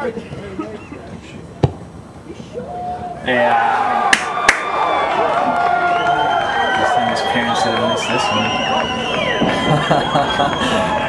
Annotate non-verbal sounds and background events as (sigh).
Yeah. Just think his parents didn't miss this one. (laughs)